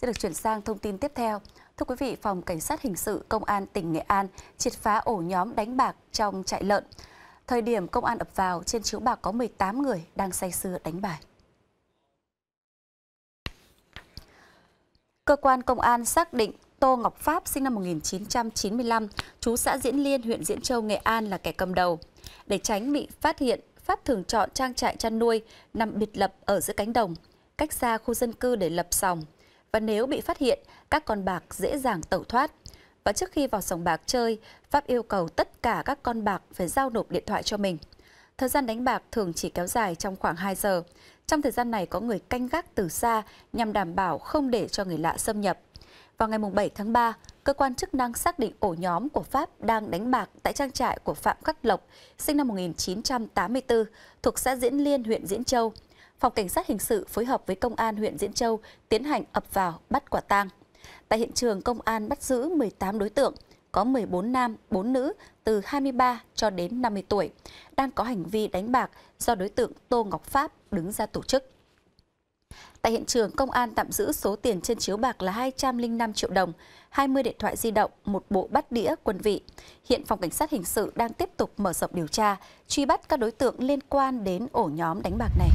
Sẽ được chuyển sang thông tin tiếp theo. Thưa quý vị, Phòng Cảnh sát Hình sự Công an tỉnh Nghệ An triệt phá ổ nhóm đánh bạc trong trại lợn. Thời điểm công an ập vào, trên chiếu bạc có 18 người đang say sưa đánh bài. Cơ quan công an xác định Tô Ngọc Pháp sinh năm 1995, chú xã Diễn Liên, huyện Diễn Châu, Nghệ An là kẻ cầm đầu. Để tránh bị phát hiện, Pháp thường chọn trang trại chăn nuôi nằm biệt lập ở giữa cánh đồng, cách xa khu dân cư để lập sòng. Và nếu bị phát hiện, các con bạc dễ dàng tẩu thoát. Và trước khi vào sòng bạc chơi, Pháp yêu cầu tất cả các con bạc phải giao nộp điện thoại cho mình. Thời gian đánh bạc thường chỉ kéo dài trong khoảng 2 giờ. Trong thời gian này có người canh gác từ xa nhằm đảm bảo không để cho người lạ xâm nhập. Vào ngày 7 tháng 3, cơ quan chức năng xác định ổ nhóm của Pháp đang đánh bạc tại trang trại của Phạm Khắc Lộc, sinh năm 1984, thuộc xã Diễn Liên, huyện Diễn Châu. Phòng Cảnh sát Hình sự phối hợp với Công an huyện Diễn Châu tiến hành ập vào bắt quả tang. Tại hiện trường, công an bắt giữ 18 đối tượng, có 14 nam, 4 nữ từ 23 cho đến 50 tuổi, đang có hành vi đánh bạc do đối tượng Tô Ngọc Pháp đứng ra tổ chức. Tại hiện trường, công an tạm giữ số tiền trên chiếu bạc là 205 triệu đồng, 20 điện thoại di động, một bộ bát đĩa quân vị. Hiện Phòng Cảnh sát Hình sự đang tiếp tục mở rộng điều tra, truy bắt các đối tượng liên quan đến ổ nhóm đánh bạc này.